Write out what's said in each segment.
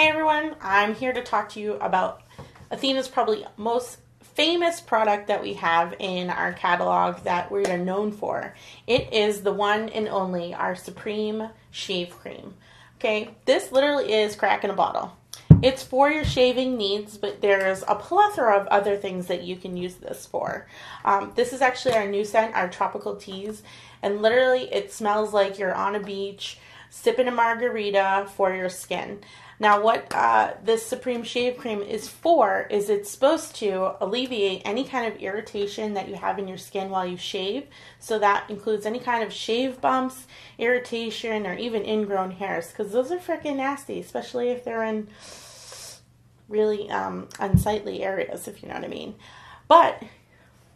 Hey everyone, I'm here to talk to you about Athena's probably most famous product that we have in our catalog that we are known for. It is the one and only our Supreme Shave Cream. Okay, this literally is crack in a bottle. It's for your shaving needs, but there's a plethora of other things that you can use this for. Um, this is actually our new scent, our Tropical teas, and literally it smells like you're on a beach sipping a margarita for your skin. Now, what uh, this Supreme Shave Cream is for is it's supposed to alleviate any kind of irritation that you have in your skin while you shave. So that includes any kind of shave bumps, irritation, or even ingrown hairs, because those are freaking nasty, especially if they're in really um, unsightly areas, if you know what I mean. But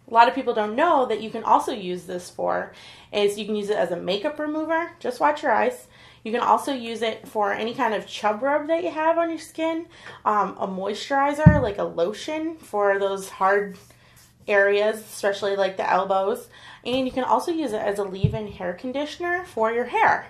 a lot of people don't know that you can also use this for is you can use it as a makeup remover. Just watch your eyes. You can also use it for any kind of chub rub that you have on your skin, um, a moisturizer like a lotion for those hard areas, especially like the elbows. And you can also use it as a leave-in hair conditioner for your hair.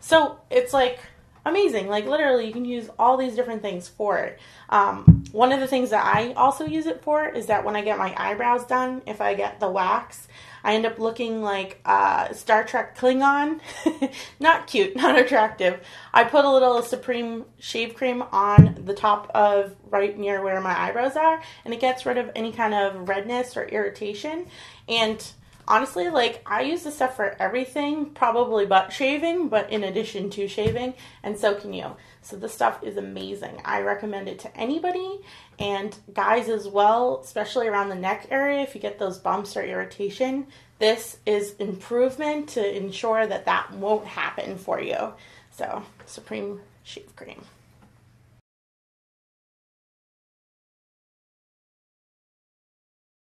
So it's like amazing. Like literally, you can use all these different things for it. Um, one of the things that I also use it for is that when I get my eyebrows done, if I get the wax, I end up looking like uh, Star Trek Klingon. not cute, not attractive. I put a little Supreme shave cream on the top of right near where my eyebrows are, and it gets rid of any kind of redness or irritation. And honestly, like I use this stuff for everything, probably but shaving, but in addition to shaving, and so can you. So this stuff is amazing. I recommend it to anybody and guys as well, especially around the neck area if you get those bumps or irritation. This is improvement to ensure that that won't happen for you. So, Supreme Shave Cream.